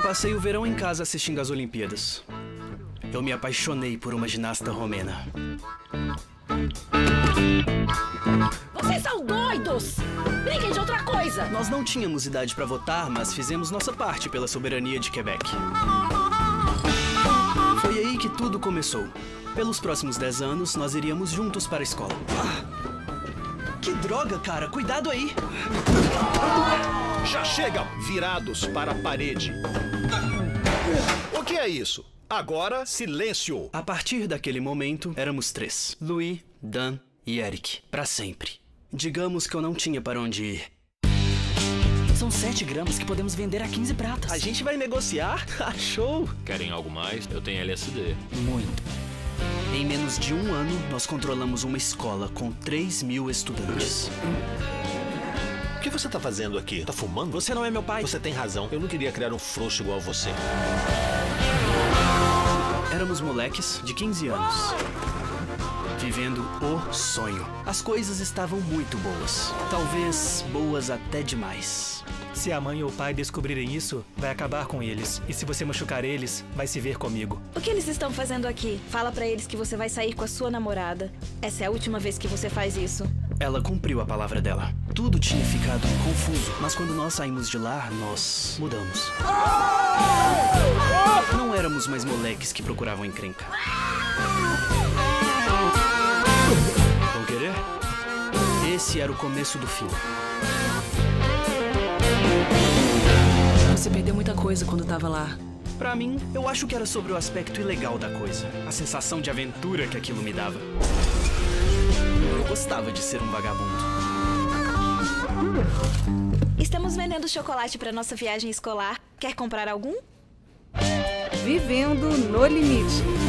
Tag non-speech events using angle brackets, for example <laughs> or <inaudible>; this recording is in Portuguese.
passei o verão em casa assistindo às Olimpíadas. Eu me apaixonei por uma ginasta romena. Vocês são doidos! Briguem de outra coisa! Nós não tínhamos idade para votar, mas fizemos nossa parte pela soberania de Quebec. Foi aí que tudo começou. Pelos próximos 10 anos, nós iríamos juntos para a escola. Ah, que droga, cara! Cuidado aí! Já chega! Virados para a parede. O que é isso? Agora, silêncio! A partir daquele momento, éramos três: Louis, Dan e Eric. Para sempre. Digamos que eu não tinha para onde ir. São 7 gramas que podemos vender a 15 pratas. A gente vai negociar? <laughs> Show! Querem algo mais? Eu tenho LSD. Muito. Em menos de um ano, nós controlamos uma escola com 3 mil estudantes. O que você tá fazendo aqui? Tá fumando? Você não é meu pai? Você tem razão. Eu não queria criar um frouxo igual você. Éramos moleques de 15 anos. Vivendo o sonho. As coisas estavam muito boas. Talvez boas até demais. Se a mãe ou o pai descobrirem isso, vai acabar com eles. E se você machucar eles, vai se ver comigo. O que eles estão fazendo aqui? Fala pra eles que você vai sair com a sua namorada. Essa é a última vez que você faz isso. Ela cumpriu a palavra dela. Tudo tinha ficado confuso, mas quando nós saímos de lá, nós mudamos. Não éramos mais moleques que procuravam encrenca. Esse era o começo do fim. Você perdeu muita coisa quando tava lá. Pra mim, eu acho que era sobre o aspecto ilegal da coisa. A sensação de aventura que aquilo me dava. Eu gostava de ser um vagabundo. Estamos vendendo chocolate pra nossa viagem escolar. Quer comprar algum? Vivendo no Limite.